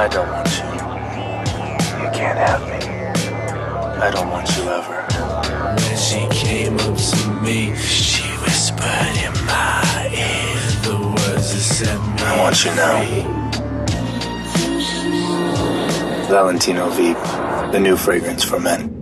I don't want you. You can't have me. I don't want you ever. When she came up to me, she whispered in my ear the words that set me I want you now. Valentino Veep, the new fragrance for men.